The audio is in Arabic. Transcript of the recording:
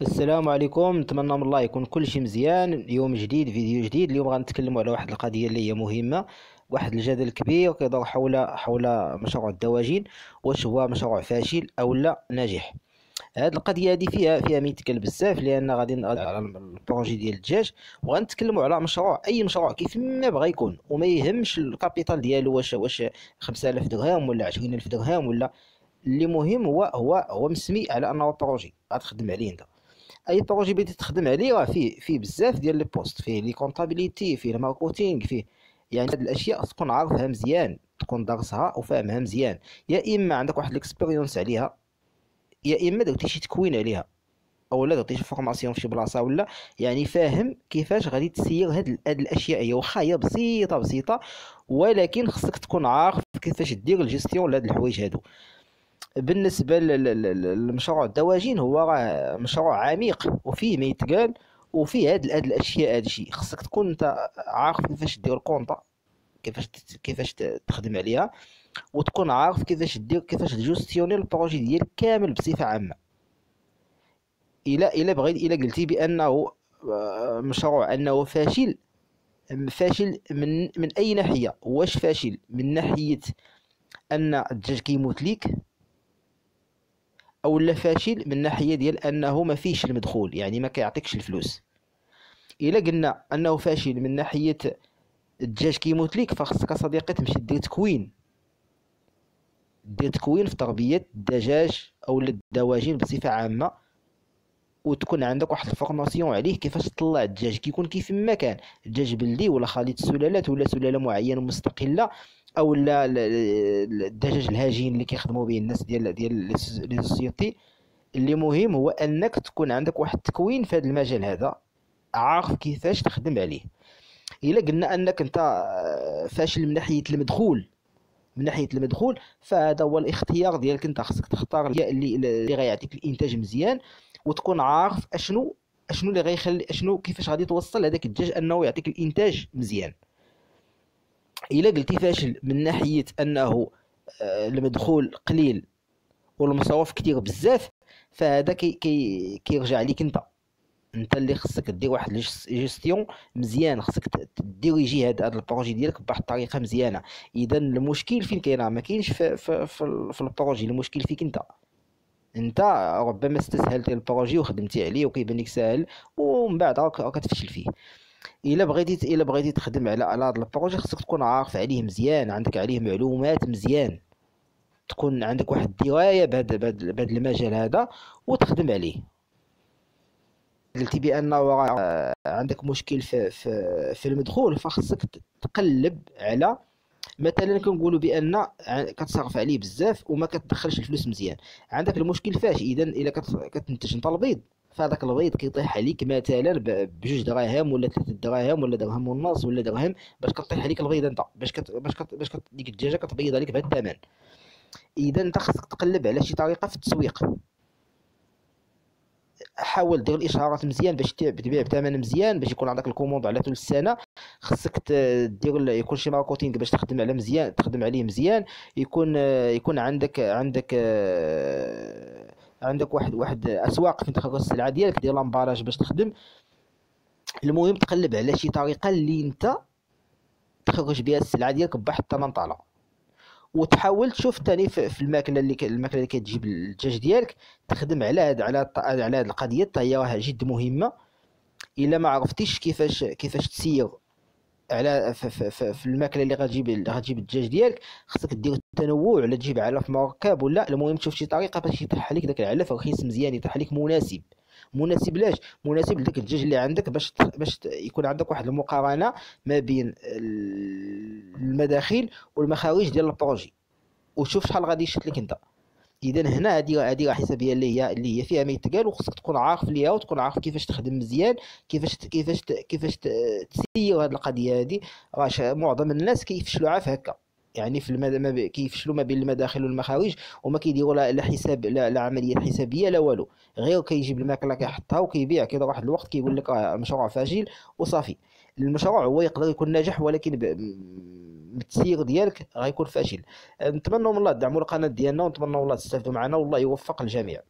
السلام عليكم. نتمنى من الله يكون كل شيء مزيان. يوم جديد فيديو جديد. اليوم غنتكلموا على واحد القضية اللي هي مهمة واحد الجدل كبير كيدور حول حول مشروع الدواجن واش هو مشروع فاشل أو لا ناجح. هاد القضية هذه فيها فيها ما يتقال بزاف لأن غادي على ال projet ديال الدجاج. وغنتكلموا على مشروع أي مشروع كيف ما بغى يكون. وما يهمش ال capital ديالو واش واش 5000 درهم ولا 20000 درهم ولا. اللي مهم هو هو هو مسمي على أنه projet. غتخدم عليه أنت. أي projet بديتي تخدم عليه راه فيه فيه بزاف ديال les postes فيه les comptabilités فيه ال marketing فيه يعني هاد الأشياء تكون عارفها مزيان تكون دارسها وفاهمها مزيان. يا إما عندك واحد ال expérience عليها يا إما درتي شي تكوين عليها اولا درتي شي formation في شي بلاصة ولا يعني فاهم كيفاش غادي تسير هاد, هاد الأشياء هي واخا هي بسيطة بسيطة ولكن خصك تكون عارف كيفاش دير الجيستيون لهاد الحوايج هادو. بالنسبة لمشروع الدواجن هو راه مشروع عميق وفيه ما يتقال وفيه هاد هاد الاشياء هادشي خصك تكون انت عارف كيفاش دير ال compta كيفاش كيفاش تخدم عليها وتكون عارف كيفاش دير كيفاش ت gestionner ال projet ديالك كامل بصفة عامة. إلا إلا بغيت إلا قلتي بأنه آه، مشروع أنه فاشل فاشل من من أي ناحية؟ واش فاشل؟ من ناحية أن الدجاج كيموت ليك أو لا فاشل من ناحية ديال انه ما فيش المدخول يعني ما كيعطيكش الفلوس. إلا قلنا أنه فاشل من ناحية الدجاج كيموت ليك فخصك صديقي تمشي دير تكوين. دير تكوين في تربية الدجاج أو الدواجن بصفة عامة. وتكون عندك واحد ال formation عليه كيفاش تطلع الدجاج. كيكون كيف ما كان. الدجاج بلدي ولا خليط السلالات ولا سلالة معينة مستقلة أو لا الدجاج الهجين اللي كيخدموا به الناس ديال ديال les sociétés. اللي مهم هو أنك تكون عندك واحد التكوين في هذا المجال هذا. عارف كيفاش تخدم عليه. إلا قلنا أنك أنت آه، فاشل من ناحية المدخول. من ناحية المدخول فهذا هو الاختيار ديالك انت. خصك تختار اللي اللي غيعطيك الإنتاج مزيان وتكون عارف أشنو أشنو اللي غيخلي أشنو كيفاش غادي توصل هذاك الدجاج أنه يعطيك الإنتاج مزيان. إلا قلتي فاشل من ناحية أنه آه، المدخول قليل والمصروف كتير بزاف فهذا كي كي كيرجع ليك انت. انت اللي خصك دير واحد جيستيون مزيان خصك diriger هذا ال projet ديالك بواحد الطريقة مزيانة. إذا المشكل فين كاين؟ ما كاينش في, في, في, في ال projet المشكل فيك انت. انت ربما استسهلتي ال projet وخدمتي عليه وكيبان لك ساهل ومن بعد راك كتفشل فيه. إلا بغيتي إلا بغيتي تخدم على على هذا ال projet خصك تكون عارف عليه مزيان عندك عليه معلومات مزيان. تكون عندك واحد الدراية بهذا المجال هذا وتخدم عليه. قلتي بأن عندك مشكل في في, في المدخول فخصك تقلب على مثلا كنقولوا بأن كتصرف عليه بزاف وما كتدخلش الفلوس مزيان. عندك المشكل فاش؟ اذا إلا كتنتج أنت البيض. فهذاك البيض كيطيح عليك مثلا بجوج دراهم ولا ثلاثة دراهم ولا درهم ونص ولا درهم باش كطيح عليك البيض أنت. باش كت باش كت باش كت ديك الدجاجة كتبيض عليك بهذا الثمن. اذا أنت خصك تقلب على شي طريقة في التسويق. حاول دير الاشهارات مزيان باش تبيع بثمن مزيان باش يكون عندك ال commande على طول السنة. خصك دير يكون شي marketing باش تخدم على مزيان تخدم عليه مزيان. يكون يكون عندك عندك عندك واحد واحد أسواق فين تخرج السلعة ديالك دير l'emballage باش تخدم. المهم تقلب على شي طريقة اللي انت تخرج بها السلعة ديالك بواحد الثمن طالع وتحاول تشوف ثاني في الماكلة اللي الماكلة اللي كتجيب الدجاج ديالك تخدم على هاد على على هاد القضية حتى هي جد مهمة. إلا ما عرفتيش كيفاش كيفاش تسير على في, الماكلة اللي غتجيب غتجيب الدجاج ديالك خصك دير التنوع ولا تجيب علف مركب ولا المهم تشوف شي طريقة باش يطيح عليك داك العلف رخيص مزيان يطيح عليك مناسب. مناسب لاش مناسب لداك الدجاج اللي عندك باش باش يكون عندك واحد المقارنة ما بين المداخيل والمخارج ديال ال projet. وشوف شحال غادي يشد لك انت. اذا هنا هذه هذه حسابية اللي هي اللي هي فيها ما يتقال وخصك تكون عارف ليها وتكون عارف كيفاش تخدم مزيان كيفاش كيفاش كيفاش تسير هذه القضية هذه راه معظم الناس كيفشلوا عاف هكا. يعني في المد... ما. كيفشلوا ما بين المداخل والمخارج وما كيديروا لا, حساب لا, لا عملية حسابية لا والو. غير كيجيب الماكلة كيحطها وكيبيع كذا واحد الوقت كيقول لك آه مشروع فاشل وصافي. المشروع هو يقدر يكون ناجح ولكن ب... التسيير ديالك غيكون فاشل نتمنى من الله تدعموا القناة ديالنا ونتمنى الله تستافدوا معنا والله يوفق الجميع.